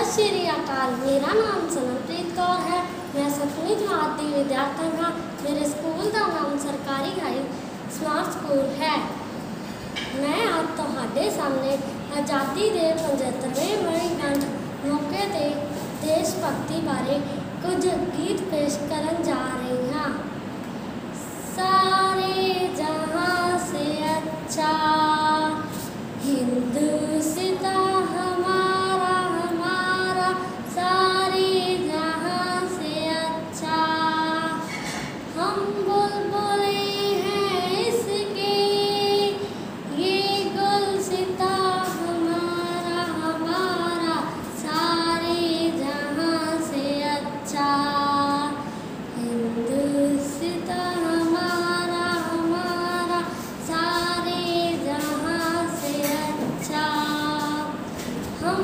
सत श्री अकाल मेरा नाम सनमप्रीत कौर है। मैं सतवीं जमात की विद्यार्थन हाँ। मेरे स्कूल का नाम सरकारी हाई स्मार्ट स्कूल है। मैं आज थोड़े तो सामने आज़ादी के पचहत्तरवें वर्णगंठ मौके पर देश भगती बारे कुछ गीत पेश कर जा रही हाँ। सारे जहाँ से अच्छा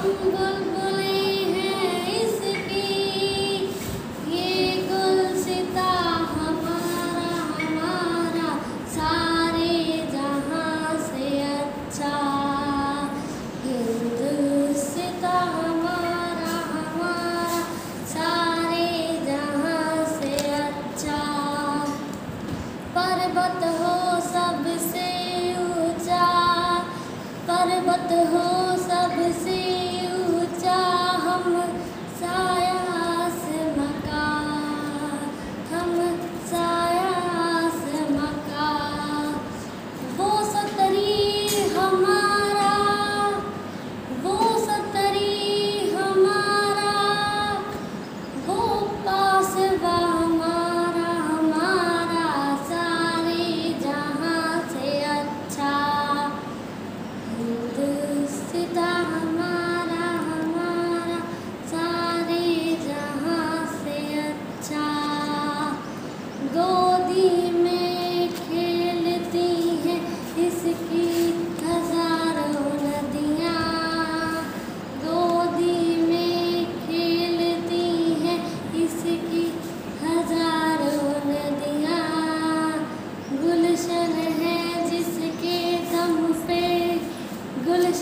Single, single.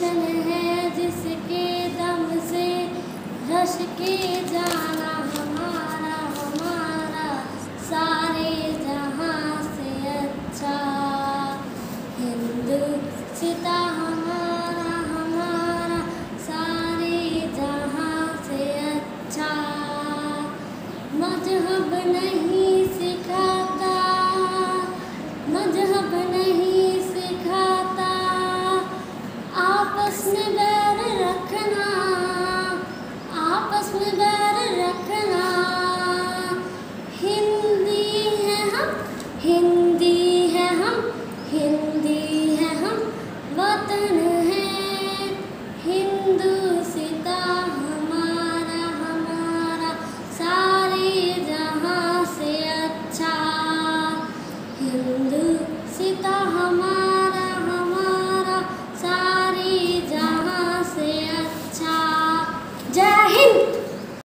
गुलशन है जिसके दम से रश के जाना हमारा हमारा। सारे जहाँ से अच्छा। हिंदू सिता In.